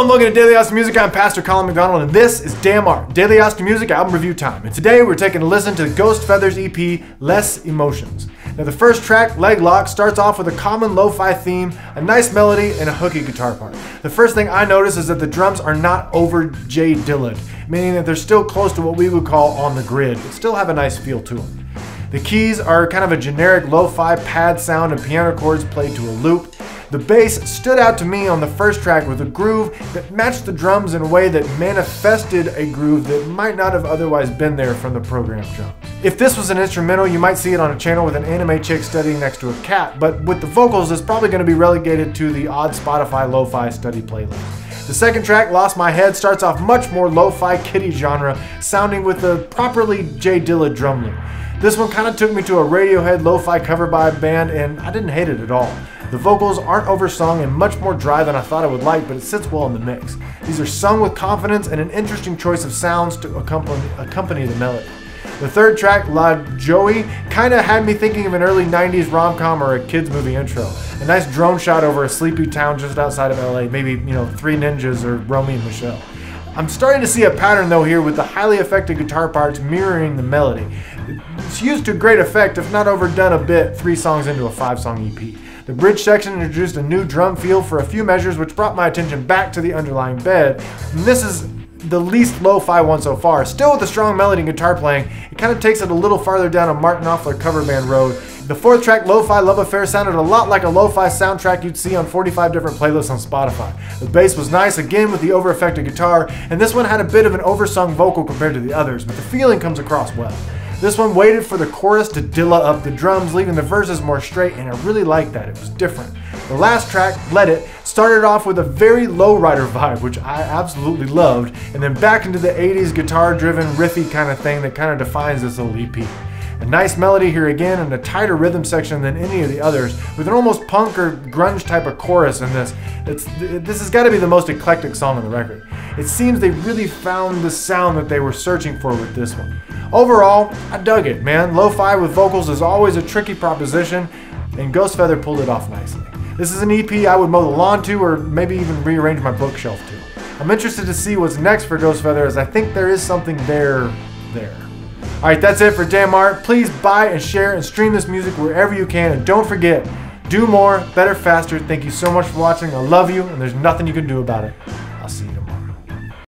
And welcome to Daily Austin Music. I'm Pastor Colin McDonald and this is Damn Art, Daily Austin Music album review time. And today we're taking a listen to Ghost Feathers EP, Les Emotions. Now the first track, Leg Lock, starts off with a common lo-fi theme, a nice melody, and a hooky guitar part. The first thing I notice is that the drums are not over J Dilla'd, meaning that they're still close to what we would call on the grid, but still have a nice feel to them. The keys are kind of a generic lo-fi pad sound and piano chords played to a loop. The bass stood out to me on the first track with a groove that matched the drums in a way that manifested a groove that might not have otherwise been there from the program jump. If this was an instrumental, you might see it on a channel with an anime chick studying next to a cat, but with the vocals, it's probably going to be relegated to the odd Spotify lo-fi study playlist. The second track, Lost My Head, starts off much more lo-fi kitty genre, sounding with a properly J Dilla drum loop. This one kind of took me to a Radiohead lo-fi cover by a band, and I didn't hate it at all. The vocals aren't oversung and much more dry than I thought I would like, but it sits well in the mix. These are sung with confidence and an interesting choice of sounds to accompany, accompany the melody. The third track, La Joey, kinda had me thinking of an early 90s rom-com or a kids movie intro. A nice drone shot over a sleepy town just outside of LA, maybe, you know, Three Ninjas or Romy and Michele. I'm starting to see a pattern though here with the highly affected guitar parts mirroring the melody. It's used to great effect, if not overdone a bit, three songs into a five song EP. The bridge section introduced a new drum feel for a few measures, which brought my attention back to the underlying bed. And this is the least lo-fi one so far. Still with a strong melody and guitar playing, it kind of takes it a little farther down a Martin Knopfler cover band road. The fourth track, Lo-Fi Love Affair, sounded a lot like a lo-fi soundtrack you'd see on 45 different playlists on Spotify. The bass was nice, again with the over-affected guitar, and this one had a bit of an oversung vocal compared to the others, but the feeling comes across well. This one waited for the chorus to dilla up the drums, leaving the verses more straight, and I really liked that. It was different. The last track, Let It, started off with a very lowrider vibe, which I absolutely loved, and then back into the 80s guitar driven, riffy kind of thing that kind of defines this little EP. A nice melody here again and a tighter rhythm section than any of the others, with an almost punk or grunge type of chorus in this. It's, this has got to be the most eclectic song on the record. It seems they really found the sound that they were searching for with this one. Overall, I dug it, man. Lo-fi with vocals is always a tricky proposition, and Ghost Feather pulled it off nicely. This is an EP I would mow the lawn to or maybe even rearrange my bookshelf to. I'm interested to see what's next for Ghost Feather as I think there is something there, there. Alright, that's it for Damn Art. Please buy and share and stream this music wherever you can. And don't forget, do more, better, faster. Thank you so much for watching. I love you, and there's nothing you can do about it.